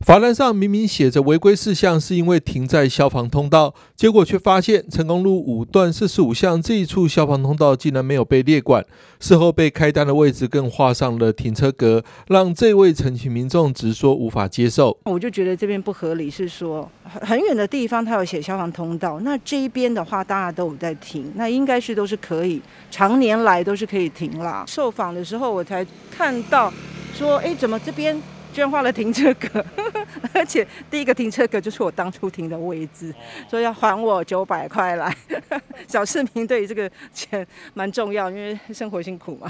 法单上明明写着违规事项是因为停在消防通道，结果却发现成功路五段四十五巷这一处消防通道竟然没有被列管，事后被开单的位置更画上了停车格，让这位陈情民众直说无法接受。我就觉得这边不合理，是说很很远的地方他有写消防通道，那这一边的话大家都有在停，那应该是都是可以，常年来都是可以停啦。受访的时候我才看到说，哎，怎么这边？居然画了停车格，而且第一个停车格就是我当初停的位置，所以要还我九百块来。小市民对于这个钱蛮重要，因为生活辛苦嘛。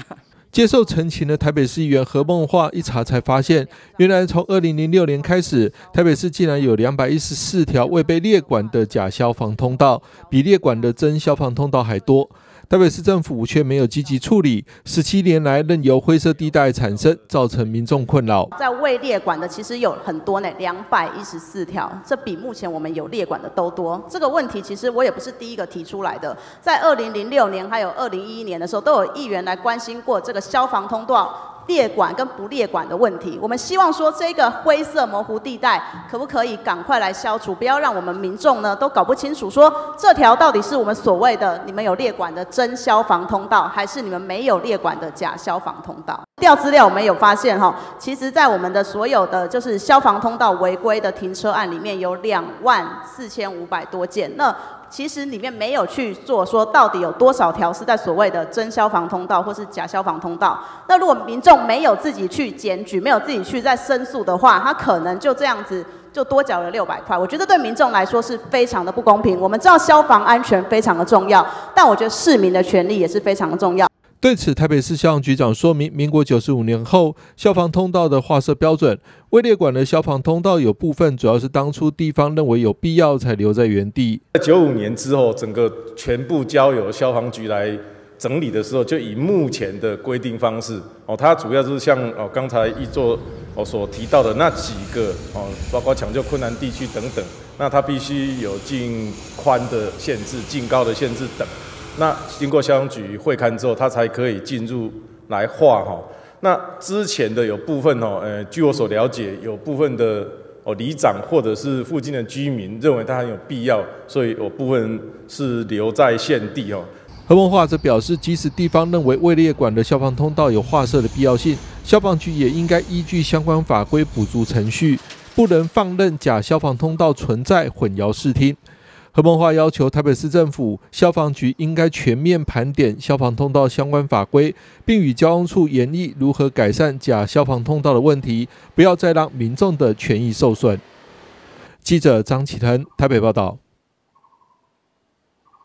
接受陈情的台北市议员何梦化一查才发现，原来从二零零六年开始，台北市竟然有两百一十四条未被列管的假消防通道，比列管的真消防通道还多。台北市政府却没有积极处理，十七年来任由灰色地带产生，造成民众困扰。在未列管的其实有很多呢，两百一十四条，这比目前我们有列管的都多。这个问题其实我也不是第一个提出来的，在二零零六年还有二零一一年的时候，都有议员来关心过这个消防通道。列管跟不列管的问题，我们希望说这个灰色模糊地带可不可以赶快来消除，不要让我们民众呢都搞不清楚，说这条到底是我们所谓的你们有列管的真消防通道，还是你们没有列管的假消防通道？调资料我们有发现哈，其实在我们的所有的就是消防通道违规的停车案里面有两万四千五百多件，那。其实里面没有去做说到底有多少条是在所谓的真消防通道或是假消防通道。那如果民众没有自己去检举，没有自己去在申诉的话，他可能就这样子就多缴了六百块。我觉得对民众来说是非常的不公平。我们知道消防安全非常的重要，但我觉得市民的权利也是非常的重要。对此，台北市消防局长说明，民国九十五年后，消防通道的划设标准，未列管的消防通道有部分主要是当初地方认为有必要才留在原地。在九五年之后，整个全部交由消防局来整理的时候，就以目前的规定方式哦，它主要就是像哦刚才一座哦所提到的那几个哦，包括抢救困难地区等等，那它必须有净宽的限制、净高的限制等。那经过消防局会勘之后，他才可以进入来画哈。那之前的有部分哦，呃，据我所了解，有部分的哦里长或者是附近的居民认为它很有必要，所以有部分是留在现地哦。何文化则表示，即使地方认为位列管的消防通道有划设的必要性，消防局也应该依据相关法规补足程序，不能放任假消防通道存在，混淆视听。何梦化要求台北市政府消防局应该全面盘点消防通道相关法规，并与交通处研议如何改善假消防通道的问题，不要再让民众的权益受损。记者张启腾台北报道。